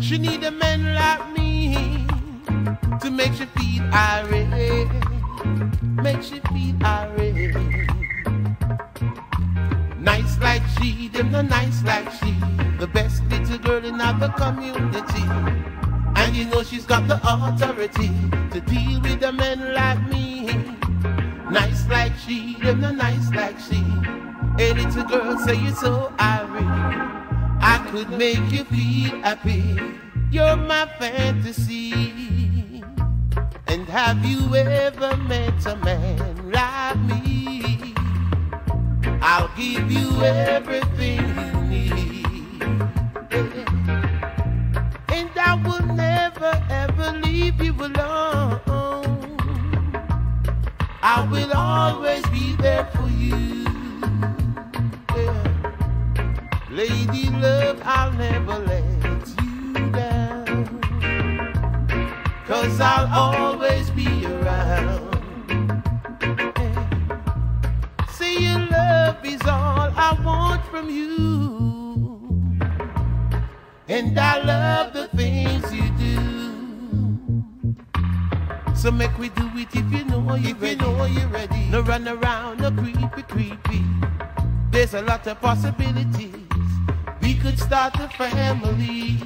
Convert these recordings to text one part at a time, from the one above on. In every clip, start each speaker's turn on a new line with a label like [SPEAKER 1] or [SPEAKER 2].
[SPEAKER 1] She need a man like me to make she feel irate, make she feel irate. Nice like she, them no nice like she, the best little girl in all the community. And you know she's got the authority to deal with a man like me. Nice like she, them no nice like she. Little girl say you're so irate. Could make you feel happy. You're my fantasy. And have you ever met a man like me? I'll give you everything you need. And I will never ever leave you alone. I will always be there for you. Lady love, I'll never let you down. Cause I'll always be around. Yeah. See, your love is all I want from you. And I love the things you do. So make we do it if you know you ready. know you're ready. No run around, no creepy, creepy. There's a lot of possibilities. Could start a family.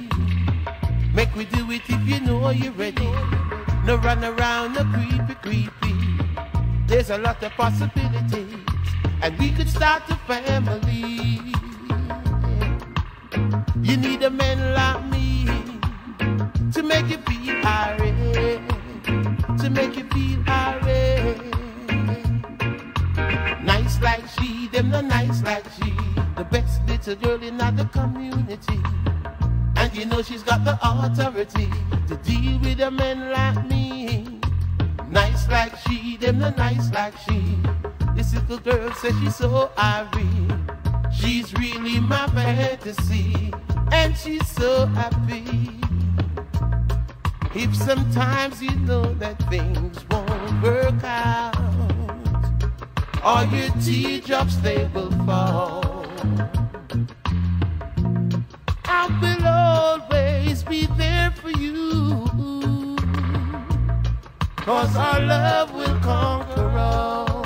[SPEAKER 1] Make we do it if you know you're ready. No run around, no creepy, creepy. There's a lot of possibilities. And we could start a family. You need a man like me to make you feel irate. To make you feel irate. Nice like she, them no nice like she. The best little girl in the community. And you know she's got the authority to deal with a man like me. Nice like she, them no nice like she. This little girl says she's so irate. She's really my fantasy. And she's so happy. If sometimes you know that things won't work out, all your teardrops they will fall. Will always be there for you. Cause our love will conquer all.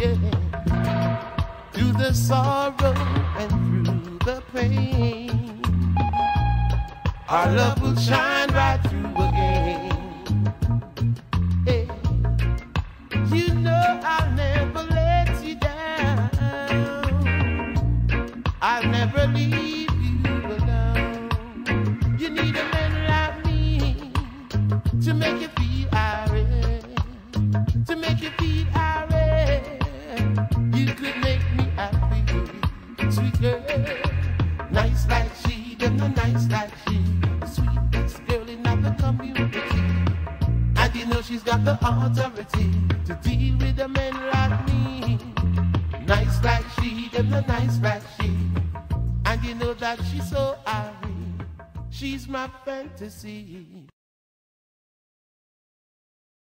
[SPEAKER 1] Yeah. Through the sorrow and through the pain. Our love will shine right through again. Hey. You know I'll never let you down. I'll never leave like community. And you know she's got the authority to deal with a man like me. Nice like she, nice like she. And you know that she's so irate. She's my fantasy.